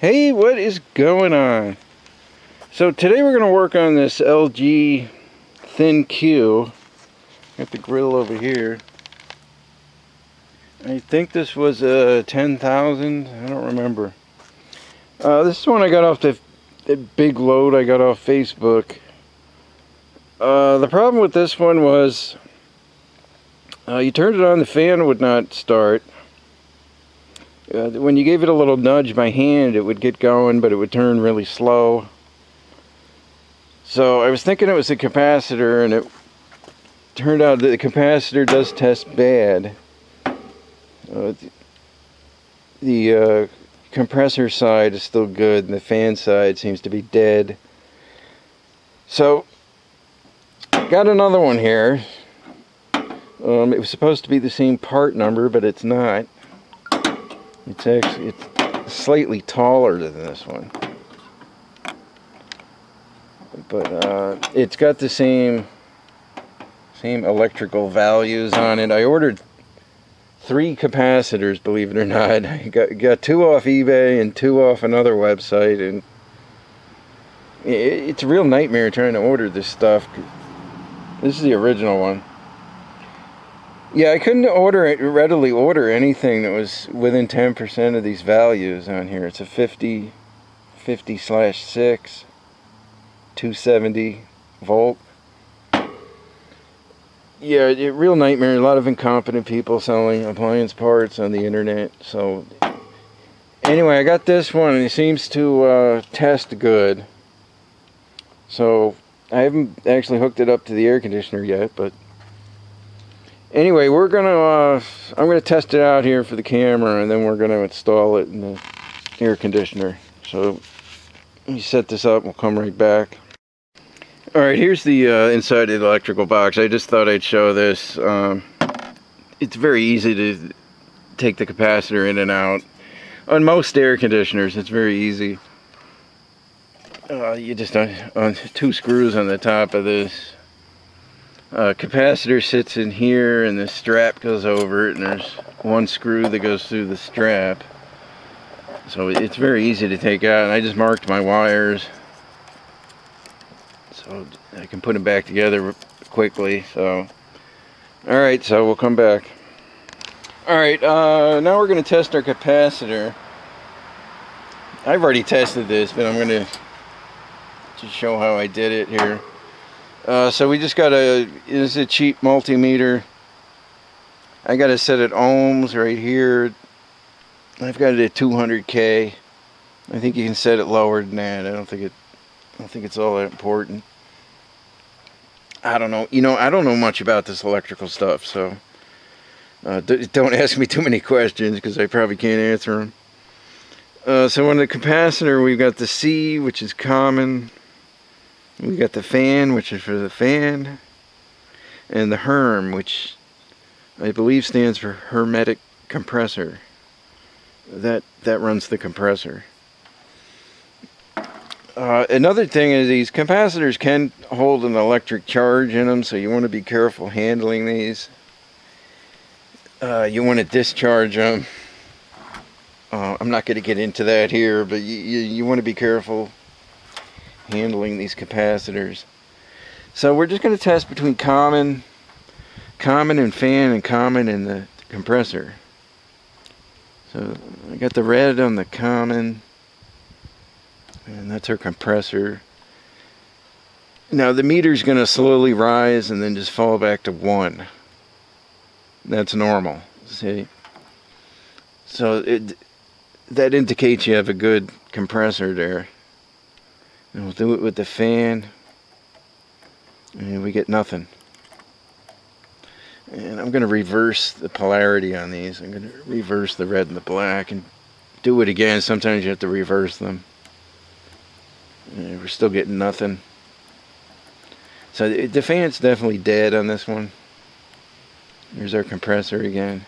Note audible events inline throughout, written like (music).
Hey, what is going on? So today we're going to work on this LG ThinQ. Got the grill over here. I think this was a 10,000. I don't remember. Uh, this is one I got off the, the big load I got off Facebook. Uh, the problem with this one was uh, you turned it on, the fan would not start. Uh, when you gave it a little nudge by hand, it would get going, but it would turn really slow. So I was thinking it was a capacitor, and it turned out that the capacitor does test bad. Uh, the uh, compressor side is still good, and the fan side seems to be dead. So, got another one here. Um, it was supposed to be the same part number, but it's not. It's actually it's slightly taller than this one. But uh, it's got the same same electrical values on it. I ordered three capacitors, believe it or not. (laughs) I got, got two off eBay and two off another website, and it, it's a real nightmare trying to order this stuff. This is the original one. Yeah, I couldn't order it, readily order anything that was within 10% of these values on here. It's a 50, 50 slash 6, 270 volt. Yeah, it, real nightmare. A lot of incompetent people selling appliance parts on the internet. So, anyway, I got this one and it seems to uh, test good. So, I haven't actually hooked it up to the air conditioner yet, but anyway we're gonna uh, I'm gonna test it out here for the camera and then we're gonna install it in the air conditioner. So let me set this up we'll come right back. Alright here's the uh, inside of the electrical box. I just thought I'd show this. Um, it's very easy to take the capacitor in and out. On most air conditioners it's very easy. Uh, you just on, on two screws on the top of this uh, capacitor sits in here and the strap goes over it and there's one screw that goes through the strap. So it's very easy to take out and I just marked my wires. So I can put them back together quickly so. Alright so we'll come back. Alright uh, now we're going to test our capacitor. I've already tested this but I'm going to just show how I did it here uh, so we just got a, is a cheap multimeter. I got to set it ohms right here. I've got it at 200k. I think you can set it lower than that. I don't think it, I don't think it's all that important. I don't know. You know, I don't know much about this electrical stuff, so uh, don't (laughs) ask me too many questions because I probably can't answer them. Uh, so on the capacitor, we've got the C, which is common. We got the fan, which is for the fan, and the HERM, which I believe stands for hermetic compressor. That that runs the compressor. Uh, another thing is these capacitors can hold an electric charge in them, so you want to be careful handling these. Uh, you want to discharge them. Uh, I'm not going to get into that here, but you, you, you want to be careful handling these capacitors. So we're just going to test between common, common and fan and common and the compressor. So I got the red on the common and that's our compressor. Now the meter's going to slowly rise and then just fall back to 1. That's normal. See? So it that indicates you have a good compressor there. And we'll do it with the fan. And we get nothing. And I'm going to reverse the polarity on these. I'm going to reverse the red and the black and do it again. Sometimes you have to reverse them. And we're still getting nothing. So the fan's definitely dead on this one. There's our compressor again.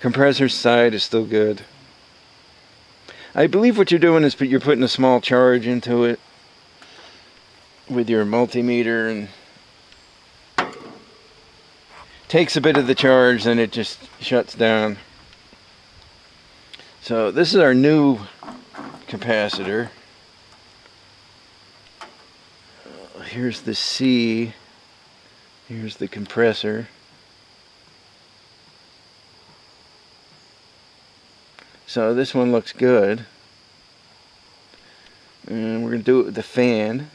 Compressor side is still good. I believe what you're doing is you're putting a small charge into it with your multimeter and takes a bit of the charge then it just shuts down So this is our new capacitor. Uh, here's the C. Here's the compressor. So this one looks good. And we're going to do it with the fan.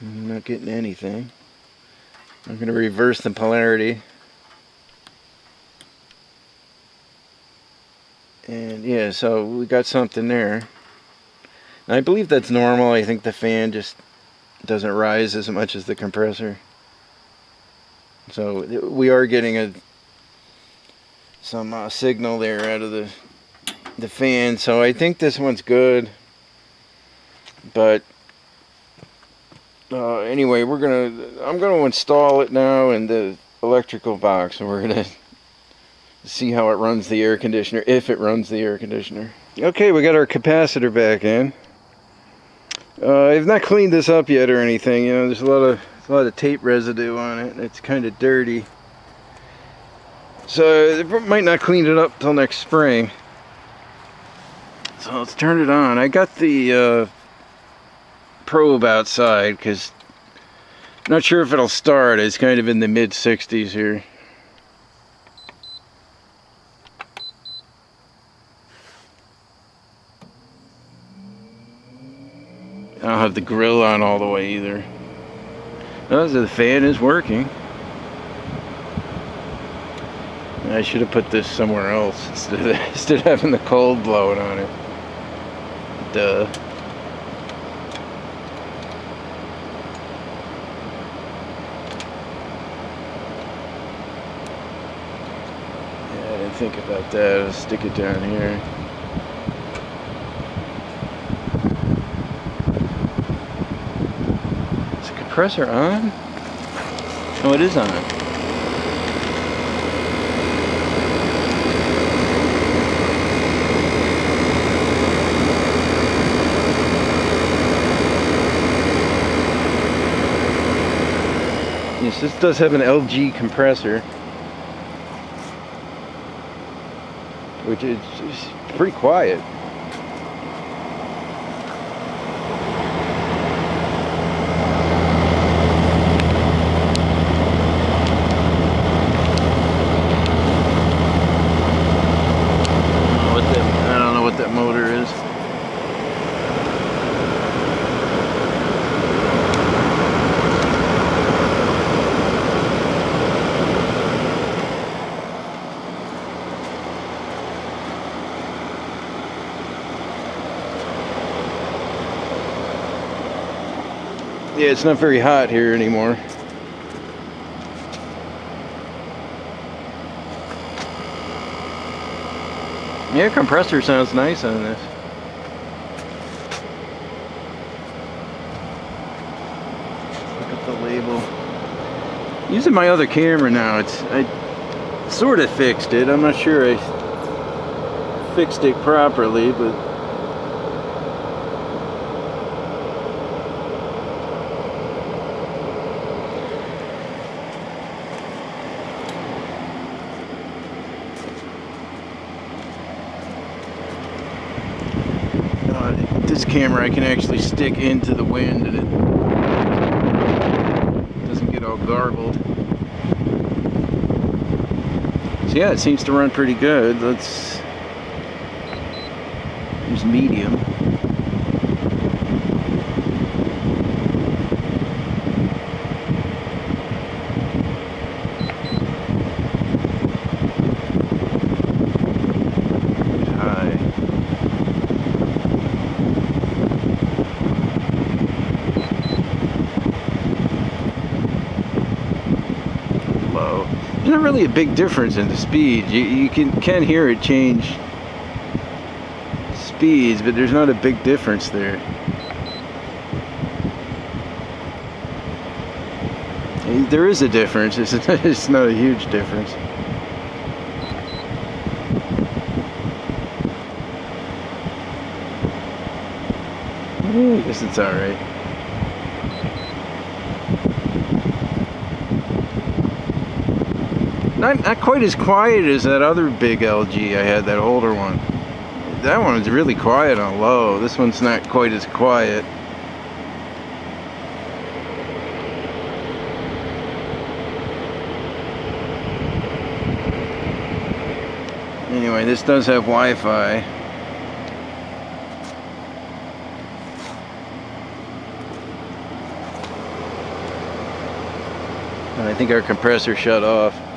I'm not getting anything. I'm going to reverse the polarity. And yeah, so we got something there. And I believe that's normal. I think the fan just doesn't rise as much as the compressor. So we are getting a some uh, signal there out of the the fan. So I think this one's good. But uh, anyway we're gonna I'm gonna install it now in the electrical box and we're gonna see how it runs the air conditioner if it runs the air conditioner. Okay we got our capacitor back in. Uh, I've not cleaned this up yet or anything you know there's a lot of a lot of tape residue on it it's kind of dirty so they might not clean it up till next spring. So let's turn it on. I got the uh, probe outside because not sure if it'll start. It's kind of in the mid 60s here. I don't have the grill on all the way either. Oh, the fan is working. I should have put this somewhere else (laughs) instead of, instead of having the cold blowing on it. Duh. Yeah, I didn't think about that. I'll stick it down here. Is the compressor on? Oh, it is on. Yes, this does have an LG compressor. Which is, is pretty quiet. Yeah, it's not very hot here anymore. Yeah, compressor sounds nice on this. Look at the label. Using my other camera now, it's I sort of fixed it. I'm not sure I fixed it properly, but this camera I can actually stick into the wind and it doesn't get all garbled. So yeah, it seems to run pretty good. Let's use medium. There's not really a big difference in the speed. You, you can, can hear it change speeds, but there's not a big difference there. There is a difference, it's, (laughs) it's not a huge difference. I guess it's alright. Not, not quite as quiet as that other big LG I had, that older one. That one was really quiet on low. This one's not quite as quiet. Anyway, this does have Wi-Fi. And I think our compressor shut off.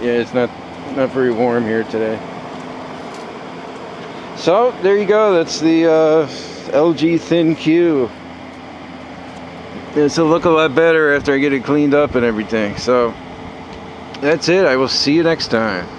Yeah, it's not not very warm here today. So there you go. That's the uh, LG ThinQ. It's a look a lot better after I get it cleaned up and everything. So that's it. I will see you next time.